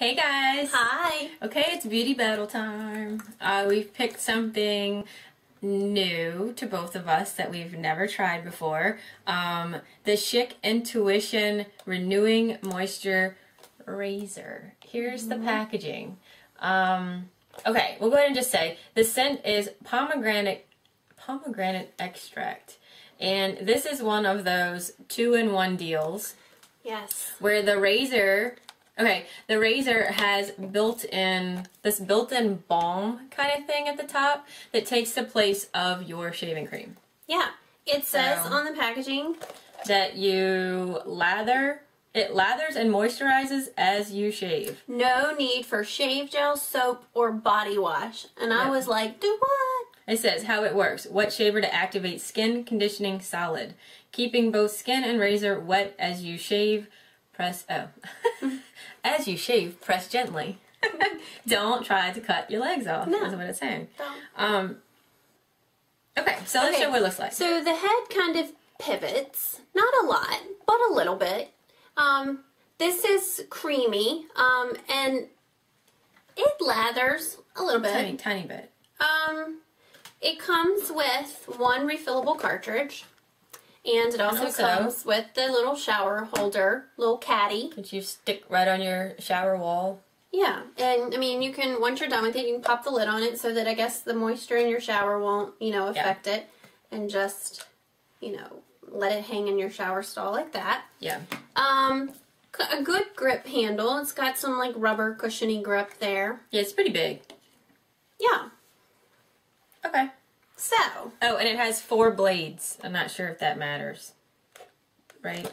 Hey guys! Hi! Okay, it's beauty battle time. Uh, we've picked something new to both of us that we've never tried before. Um, the Schick Intuition Renewing Moisture Razor. Here's the packaging. Um, okay, we'll go ahead and just say the scent is pomegranate pomegranate extract. And this is one of those two-in-one deals Yes. where the razor okay the razor has built in this built-in balm kind of thing at the top that takes the place of your shaving cream Yeah. It says So- on the packaging, that you lather it lathers and moisturizes as you shave no need for shave gel, soap, or body wash. And I Yeah. was like, do what? it says how it works wet shaver to activate skin conditioning solid keeping both skin and razor wet as you shave press oh as you shave press gently don't try to cut your legs off No. is what it's saying Don't. Um. Okay, so let's Okay. show what it looks like. So the head kind of pivots, not a lot, but a little bit. Um, this is creamy, um, and it lathers a little bit. tiny, tiny bit. Um, it comes with one refillable cartridge, and it also, also- comes with the little shower holder, little caddy. That you stick right on your shower wall. Yeah, and I mean, you can once you're done with it, you can pop the lid on it so that I guess the moisture in your shower won't, you know, affect it, and just, you know, let it hang in your shower stall like that. Yeah. Um, a good grip handle. It's got some like rubber cushiony grip there. Yeah, it's pretty big. Yeah. Okay. So Oh, and it has four blades. I'm not sure if that matters. Right?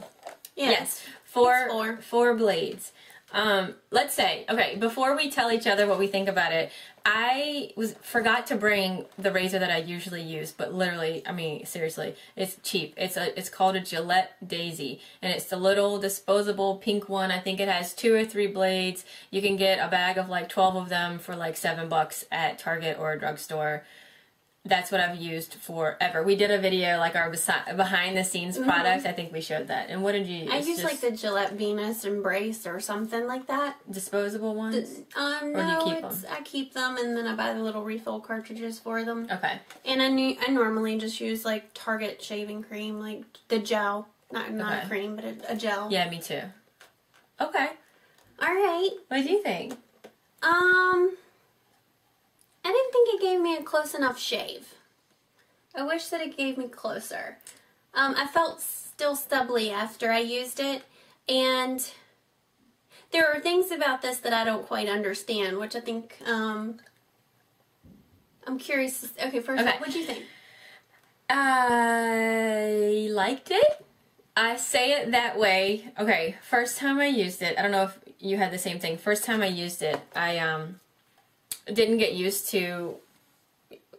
yes, Four, four. four blades. Um, let's say, okay, before we tell each other what we think about it, I was forgot to bring the razor that I usually use, but literally, I mean, seriously, it's cheap. It's a it's called a Gillette Daisy, and it's the little disposable pink one. I think it has two or three blades. You can get a bag of like 12 of them for like 7 bucks at Target or a drugstore that's what I've used forever. We did a video like our behind the scenes products. I think we showed that. And what did you use? Mm-hmm. I use Just like the Gillette Venus Embrace or something like that. disposable ones. Um, do you no, keep? I keep them and then I buy the little refill cartridges for them. Okay. And I knew, I normally just use like Target shaving cream, like the gel, not not Okay. a cream, but a, a gel. Yeah, me too. Okay. All right. What do you think? Um, I didn't think it gave me a close enough shave. I wish that it gave me closer. Um, I felt still stubbly after I used it, and there are things about this that I don't quite understand, which I think um, I'm curious. Okay, first, Okay. what do you think? I liked it. I say it that way. Okay, first time I used it, I don't know if you had the same thing. First time I used it, I um didn't get used to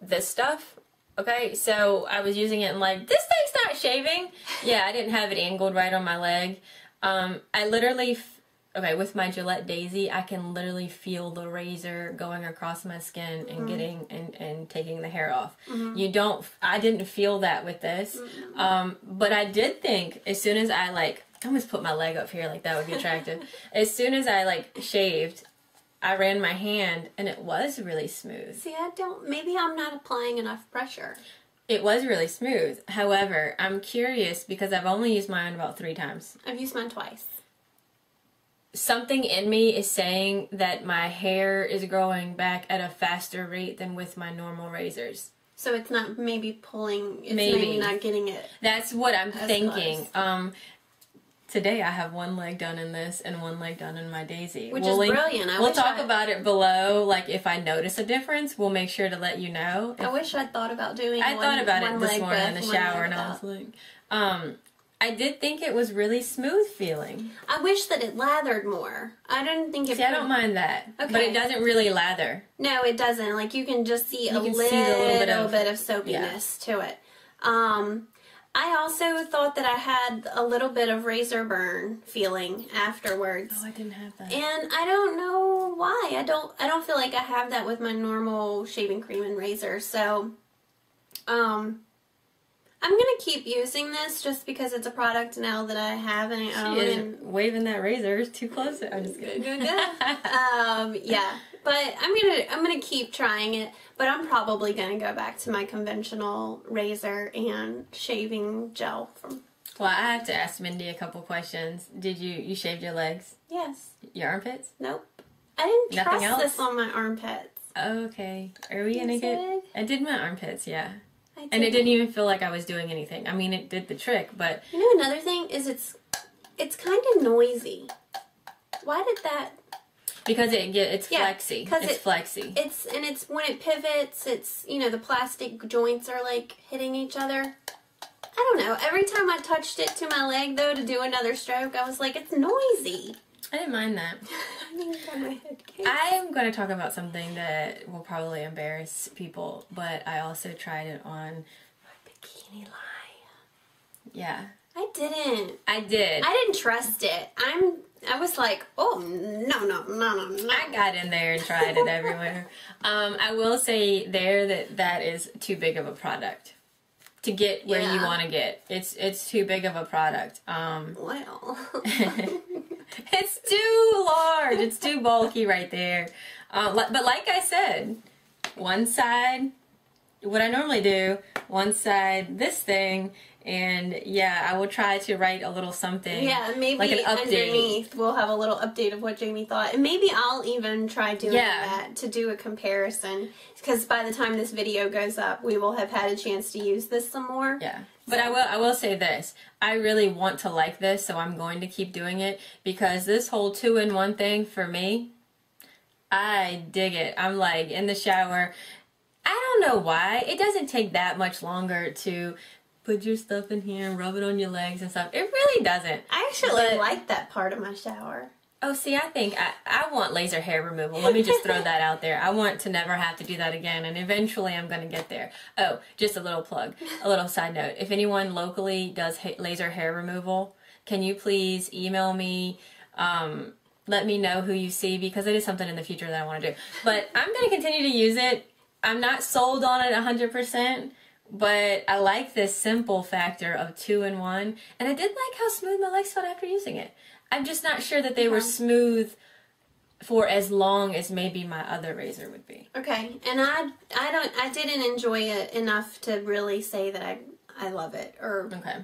this stuff. Okay, so I was using it and like this thing's not shaving. Yeah, I didn't have it angled right on my leg. Um, I literally, f- okay, with my Gillette Daisy, I can literally feel the razor going across my skin and getting and, and taking the hair off. You don't, I didn't feel that with this. Um, but I did think as soon as I like, I almost put my leg up here like that would be attractive. as soon as I like shaved, I ran my hand and it was really smooth. See, I don't. Maybe I'm not applying enough pressure. It was really smooth. However, I'm curious because I've only used mine about three times. I've used mine twice. Something in me is saying that my hair is growing back at a faster rate than with my normal razors. So it's not maybe pulling. It's Maybe. maybe, not getting it. That's what I'm thinking. Um, today I have one leg done in this and one leg done in my Daisy, Which We'll is link- brilliant. I we'll talk I- about it below. Like if I notice a difference, we'll make sure to let you know. I wish I'd thought about doing. I one, thought about one it this morning in the shower, and I was like, um, I did think it was really smooth feeling. I wish that it lathered more. I didn't think it. See, I don't mind that, but it doesn't really lather. No, it doesn't. Like you can just see a can little, see little bit bit, of- of, soapiness to it. Um, I also thought that I had a little bit of razor burn feeling afterwards. Oh, I didn't have that. And I don't know why. I don't I don't feel like I have that with my normal shaving cream and razor. So um I'm gonna keep using this just because it's a product now that I have and I own. She is and waving that razor too close. I'm just kidding. um, yeah, but I'm gonna I'm gonna keep trying it. But I'm probably gonna go back to my conventional razor and shaving gel from. well, I have to ask Mendi a couple questions. Did you you shaved your legs, Yes. your armpits? Nope. I didn't Nothing trust else? this on my armpits. Okay. Are we gonna get? I did my armpits, yeah, and it didn't. didn't even feel like I was doing anything. I mean, it did the trick, but You know another thing is it's it's kind of noisy. Why did that? Because it get it's Yeah, flexy. 'cause It's it- flexy. It's and it's when it pivots. It's you know the plastic joints are like hitting each other. I don't know. Every time I touched it to my leg though to do another stroke, I was like, it's noisy. I didn't mind that. I mean, got my head case. I am going to talk about something that will probably embarrass people, but I also tried it on my bikini line. Yeah, I didn't. I did. I didn't trust it. I'm. I was like, oh no no no no no. I got in there and tried it everywhere. Um, I will say there that that is too big of a product to get where you want to get. It's it's too big of a product. Um, Well. it's too large. It's too bulky right there. Li- but like I said, one side, what I normally do, one side this thing, and yeah, I will try to write a little something. Yeah, maybe Like an update. underneath we'll have a little update of what Jayme thought, and maybe I'll even try doing Yeah. that to do a comparison. Because by the time this video goes up, we will have had a chance to use this some more. Yeah. But I will I will say this. I really want to like this, so I'm going to keep doing it because this whole two in one thing for me, I dig it. I'm like in the shower. I don't know why. It doesn't take that much longer to put your stuff in here and rub it on your legs and stuff. It really doesn't. I actually But- like that part of my shower. Oh, see, I think I, I want laser hair removal. Let me just throw that out there. I want to never have to do that again, and eventually I'm going to get there. Oh, just a little plug, a little side note. If anyone locally does ha- laser hair removal, can you please email me? Um, let me know who you see because it is something in the future that I want to do. But I'm going to continue to use it. I'm not sold on it 100%. But I like this simple factor of two in one, and I did like how smooth my legs felt after using it. I'm just not sure that they were smooth for as long as maybe my other razor would be. Okay, and I I don't I didn't enjoy it enough to really say that I I love it or Okay.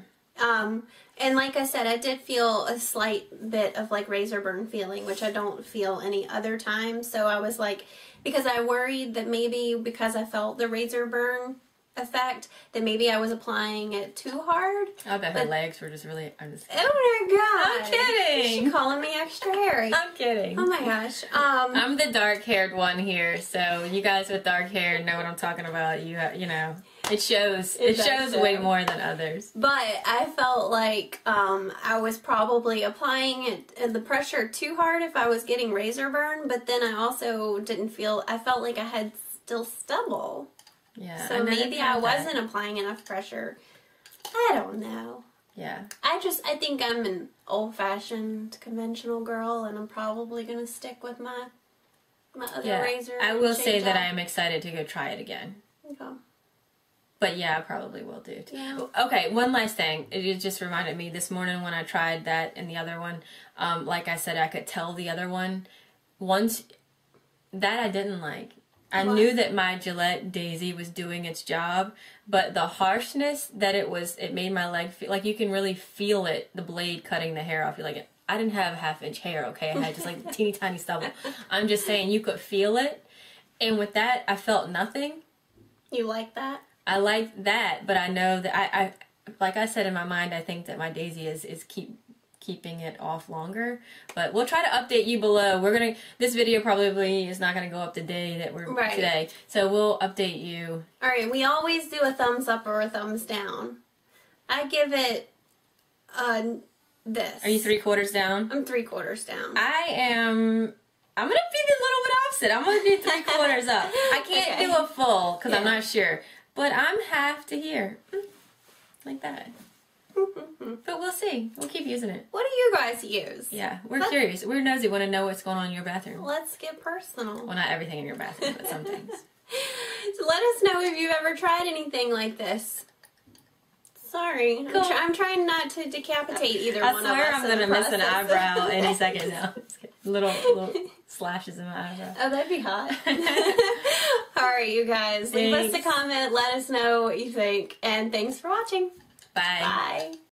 um and like I said, I did feel a slight bit of like razor burn feeling, which I don't feel any other time. So I was like, because I worried that maybe because I felt the razor burn effect, that maybe I was applying it too hard. I bet her legs were just really. I'm just. Oh my god! I'm kidding. She's calling me extra hairy. I'm kidding. Oh my gosh. Um. I'm the dark haired one here, so you guys with dark hair know what I'm talking about. You you know, it shows. It, It shows show. way more than others. But I felt like um, I was probably applying it uh, the pressure too hard if I was getting razor burn. But then I also didn't feel. I felt like I had still stubble. Yeah. So maybe I wasn't applying enough pressure. I don't know. Yeah. I just I think I'm an old fashioned conventional girl, and I'm probably gonna stick with my my other Yeah. razor. I will say that. I am excited to go try it again. Okay. But yeah, I probably will do. Too. Yeah. Okay, one last thing. It just reminded me this morning when I tried that and the other one. Um, like I said, I could tell the other one once that I didn't like. I What? knew that my Gillette Daisy was doing its job, but the harshness that it was, it made my leg feel like you can really feel it. The blade cutting the hair off. You're like, I didn't have half inch hair. Okay, I had just like teeny tiny stubble. I'm just saying you could feel it, and with that, I felt nothing. You like that? I like that, but I know that I, I like I said in my mind, I think that my Daisy is is keep keeping it off longer. But we'll try to update you below. We're gonna this video probably is not gonna go up the day that we're Right. today, so we'll update you. All right, we always do a thumbs up or a thumbs down. I give it uh this. Are you three quarters down? I'm three quarters down. I am. I'm gonna be the little bit opposite. I'm gonna be three quarters up. I can't Okay. do a full because I'm not sure, but I'm half to here, Mm, like that. But we'll see. We'll keep using it. what do you guys use? Yeah, we're curious. We're nosy. Want to know what's going on in your bathroom? Let's get personal. Well, not everything in your bathroom, but some things. So let us know if you've ever tried anything like this. Sorry. I'm, Cool. try- I'm trying not to decapitate either I one swear of us. I'm in the gonna miss an eyebrow any second now. Little little slashes in my eyebrow. Oh, that'd be hot. All right, you guys. Leave us a comment. Let us know what you think. And thanks for watching. Bye. Bye.